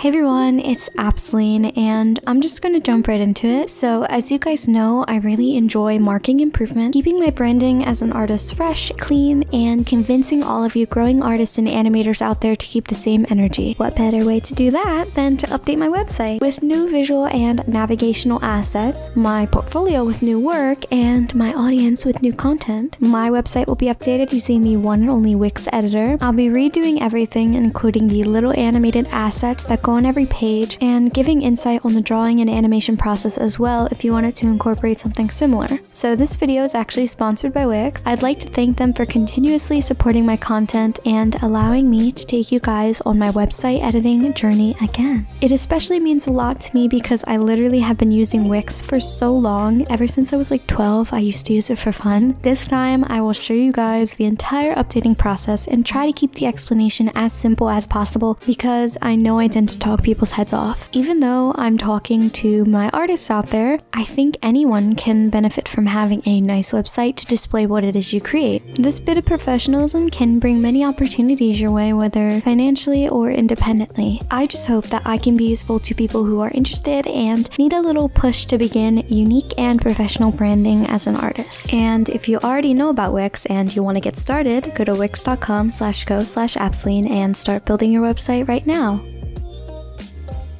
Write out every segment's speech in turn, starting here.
Hey everyone, it's Apselene, and I'm just gonna jump right into it. So, as you guys know, I really enjoy marking improvement, keeping my branding as an artist fresh, clean, and convincing all of you growing artists and animators out there to keep the same energy. What better way to do that than to update my website with new visual and navigational assets, my portfolio with new work, and my audience with new content? My website will be updated using the one and only Wix editor. I'll be redoing everything, including the little animated assets that go on every page and giving insight on the drawing and animation process as well if you wanted to incorporate something similar. So this video is actually sponsored by Wix. I'd like to thank them for continuously supporting my content and allowing me to take you guys on my website editing journey again. It especially means a lot to me because I literally have been using Wix for so long. Ever since I was like 12, I used to use it for fun. This time, I will show you guys the entire updating process and try to keep the explanation as simple as possible because I know I tend to talk people's heads off. Even though I'm talking to my artists out there, I think anyone can benefit from having a nice website to display what it is you create. This bit of professionalism can bring many opportunities your way, whether financially or independently. I just hope that I can be useful to people who are interested and need a little push to begin unique and professional branding as an artist. And if you already know about Wix and you want to get started, go to wix.com slash go slash and start building your website right now.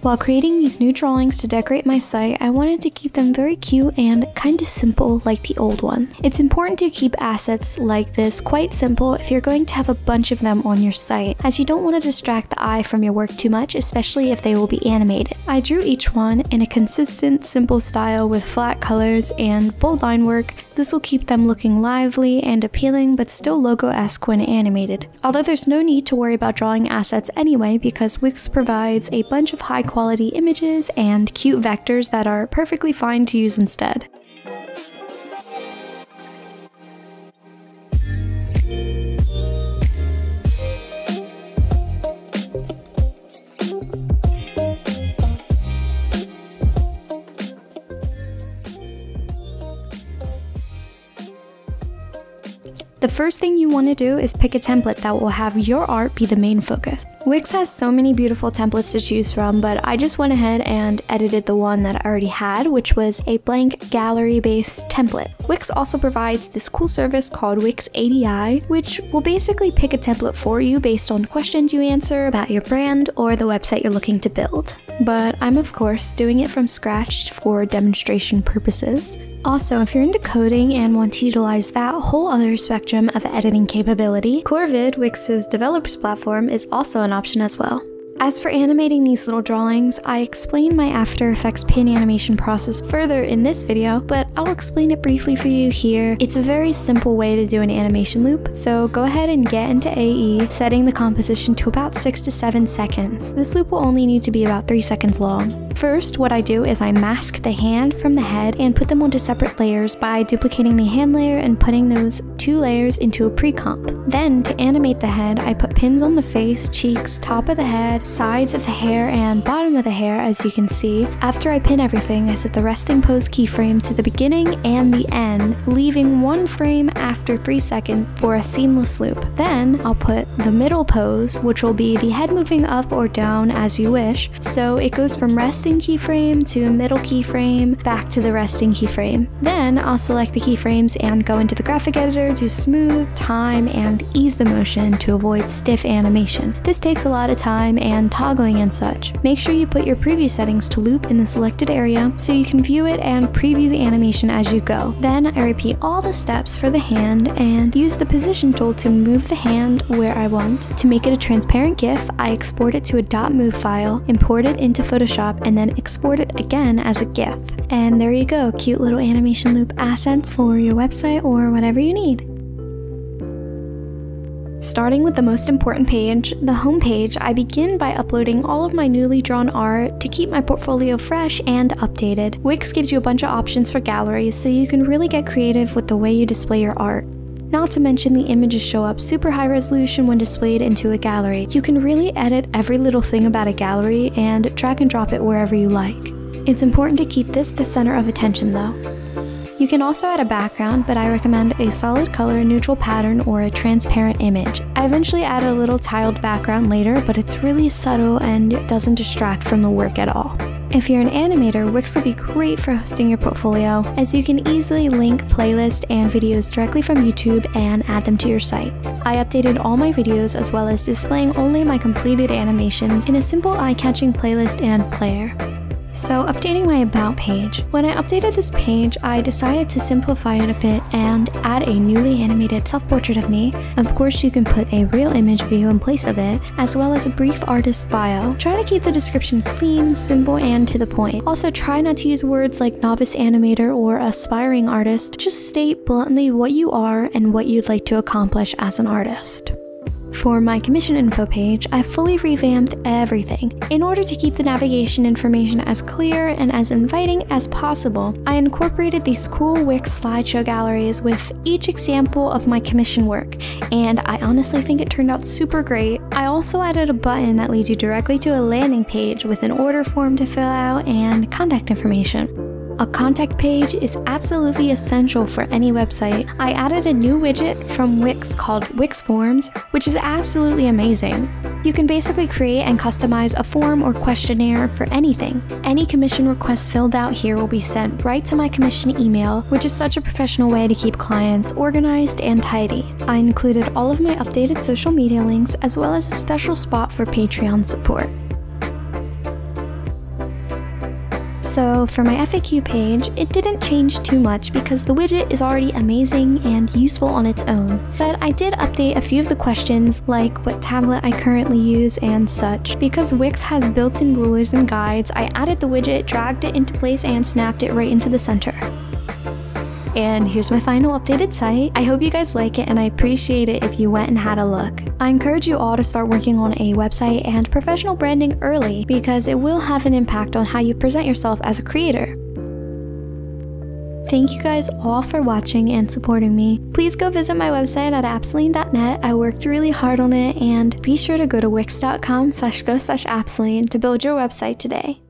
While creating these new drawings to decorate my site, I wanted to keep them very cute and kinda simple like the old one. It's important to keep assets like this quite simple if you're going to have a bunch of them on your site, as you don't want to distract the eye from your work too much, especially if they will be animated. I drew each one in a consistent, simple style with flat colors and bold line work. This will keep them looking lively and appealing, but still logo-esque when animated. Although there's no need to worry about drawing assets anyway because Wix provides a bunch of high quality images and cute vectors that are perfectly fine to use instead. The first thing you want to do is pick a template that will have your art be the main focus. Wix has so many beautiful templates to choose from, but I just went ahead and edited the one that I already had, which was a blank gallery-based template. Wix also provides this cool service called Wix ADI, which will basically pick a template for you based on questions you answer about your brand or the website you're looking to build. But I'm of course doing it from scratch for demonstration purposes. Also, if you're into coding and want to utilize that whole other spectrum of editing capability, Corvid, Wix's developers platform, is also an option as well. As for animating these little drawings, I explain my After Effects pin animation process further in this video, but I'll explain it briefly for you here. It's a very simple way to do an animation loop, so go ahead and get into AE, setting the composition to about 6 to 7 seconds. This loop will only need to be about 3 seconds long. First, what I do is I mask the hand from the head and put them onto separate layers by duplicating the hand layer and putting those two layers into a pre-comp. Then, to animate the head, I put pins on the face, cheeks, top of the head, sides of the hair, and bottom of the hair as you can see. After I pin everything, I set the resting pose keyframe to the beginning and the end, leaving one frame after 3 seconds for a seamless loop. Then, I'll put the middle pose, which will be the head moving up or down as you wish, so it goes from resting keyframe to middle keyframe back to the resting keyframe. Then, I'll select the keyframes and go into the graphic editor to smooth, time, and ease the motion to avoid stiff animation. This takes a lot of time and and toggling and such. Make sure you put your preview settings to loop in the selected area so you can view it and preview the animation as you go. Then I repeat all the steps for the hand and use the position tool to move the hand where I want. To make it a transparent GIF, I export it to a .mov file, import it into Photoshop, and then export it again as a GIF. And there you go, cute little animation loop assets for your website or whatever you need. Starting with the most important page, the home page, I begin by uploading all of my newly drawn art to keep my portfolio fresh and updated. Wix gives you a bunch of options for galleries, so you can really get creative with the way you display your art. Not to mention the images show up super high resolution when displayed into a gallery. You can really edit every little thing about a gallery and drag and drop it wherever you like. It's important to keep this the center of attention though. You can also add a background, but I recommend a solid color, neutral pattern, or a transparent image. I eventually add a little tiled background later, but it's really subtle and doesn't distract from the work at all. If you're an animator, Wix will be great for hosting your portfolio, as you can easily link playlists and videos directly from YouTube and add them to your site. I updated all my videos as well as displaying only my completed animations in a simple eye-catching playlist and player. So updating my about page. When I updated this page, I decided to simplify it a bit and add a newly animated self-portrait of me. Of course, you can put a real image view in place of it, as well as a brief artist bio. Try to keep the description clean, simple, and to the point. Also, try not to use words like novice animator or aspiring artist. Just state bluntly what you are and what you'd like to accomplish as an artist. For my commission info page, I fully revamped everything. In order to keep the navigation information as clear and as inviting as possible, I incorporated these cool Wix slideshow galleries with each example of my commission work, and I honestly think it turned out super great. I also added a button that leads you directly to a landing page with an order form to fill out and contact information. A contact page is absolutely essential for any website. I added a new widget from Wix called Wix Forms, which is absolutely amazing. You can basically create and customize a form or questionnaire for anything. Any commission requests filled out here will be sent right to my commission email, which is such a professional way to keep clients organized and tidy. I included all of my updated social media links as well as a special spot for Patreon support. So for my FAQ page, it didn't change too much because the widget is already amazing and useful on its own. But I did update a few of the questions like what tablet I currently use and such. Because Wix has built-in rulers and guides, I added the widget, dragged it into place, and snapped it right into the center. And here's my final updated site. I hope you guys like it and I appreciate it if you went and had a look. I encourage you all to start working on a website and professional branding early because it will have an impact on how you present yourself as a creator. Thank you guys all for watching and supporting me. Please go visit my website at apselene.net. I worked really hard on it and be sure to go to wix.com slash go slash to build your website today.